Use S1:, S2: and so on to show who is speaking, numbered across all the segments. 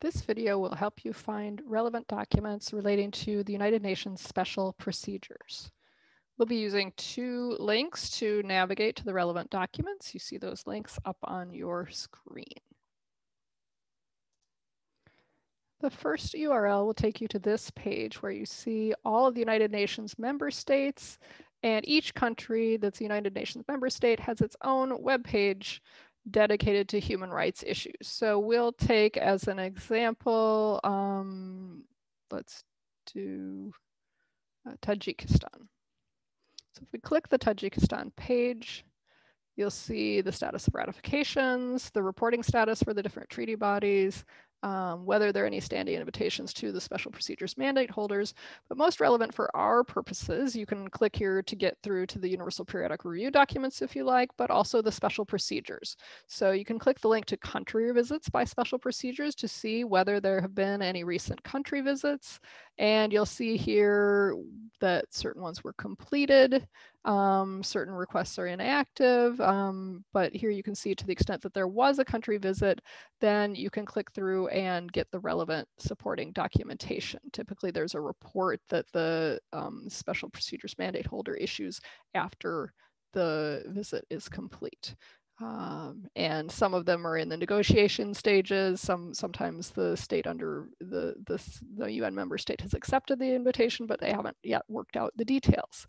S1: This video will help you find relevant documents relating to the United Nations special procedures. We'll be using two links to navigate to the relevant documents. You see those links up on your screen. The first URL will take you to this page where you see all of the United Nations member states and each country that's a United Nations member state has its own web page dedicated to human rights issues. So we'll take as an example, um, let's do uh, Tajikistan. So if we click the Tajikistan page, you'll see the status of ratifications, the reporting status for the different treaty bodies, um, whether there are any standing invitations to the special procedures mandate holders. But most relevant for our purposes, you can click here to get through to the Universal Periodic Review documents if you like, but also the special procedures. So you can click the link to country visits by special procedures to see whether there have been any recent country visits. And you'll see here that certain ones were completed, um, certain requests are inactive, um, but here you can see to the extent that there was a country visit, then you can click through and get the relevant supporting documentation. Typically there's a report that the um, special procedures mandate holder issues after the visit is complete. Um, and some of them are in the negotiation stages. Some sometimes the state under the, the, the UN member state has accepted the invitation, but they haven't yet worked out the details.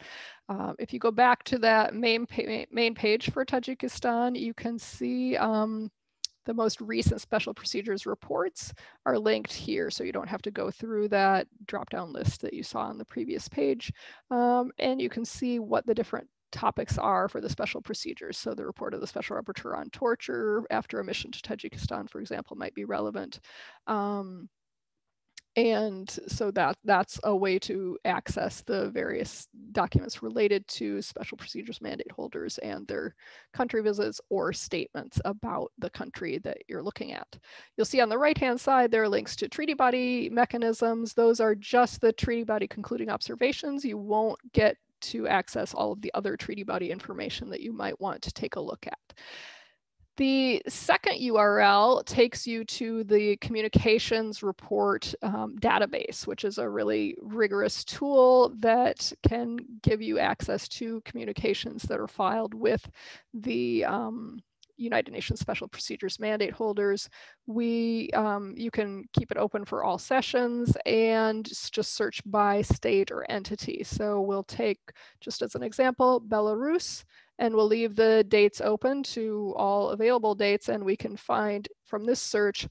S1: Um, if you go back to that main pa main page for Tajikistan, you can see um, the most recent special procedures reports are linked here, so you don't have to go through that drop-down list that you saw on the previous page. Um, and you can see what the different topics are for the special procedures. So the report of the special rapporteur on torture after a mission to Tajikistan, for example, might be relevant. Um, and so that that's a way to access the various documents related to special procedures mandate holders and their country visits or statements about the country that you're looking at. You'll see on the right hand side there are links to treaty body mechanisms. Those are just the treaty body concluding observations. You won't get to access all of the other treaty body information that you might want to take a look at. The second URL takes you to the communications report um, database, which is a really rigorous tool that can give you access to communications that are filed with the um, United Nations Special Procedures mandate holders. We, um, you can keep it open for all sessions and just search by state or entity. So we'll take, just as an example, Belarus, and we'll leave the dates open to all available dates and we can find from this search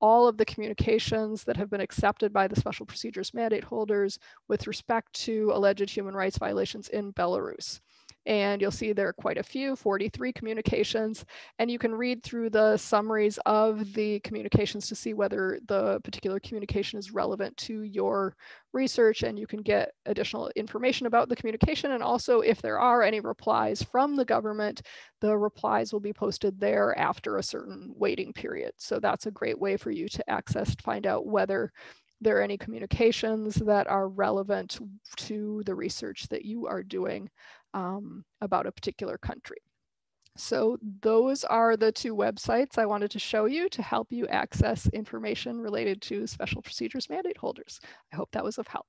S1: all of the communications that have been accepted by the special procedures mandate holders with respect to alleged human rights violations in Belarus and you'll see there are quite a few, 43 communications, and you can read through the summaries of the communications to see whether the particular communication is relevant to your research and you can get additional information about the communication and also if there are any replies from the government, the replies will be posted there after a certain waiting period. So that's a great way for you to access to find out whether there are any communications that are relevant to the research that you are doing um, about a particular country. So those are the two websites I wanted to show you to help you access information related to special procedures mandate holders. I hope that was of help.